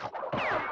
あっ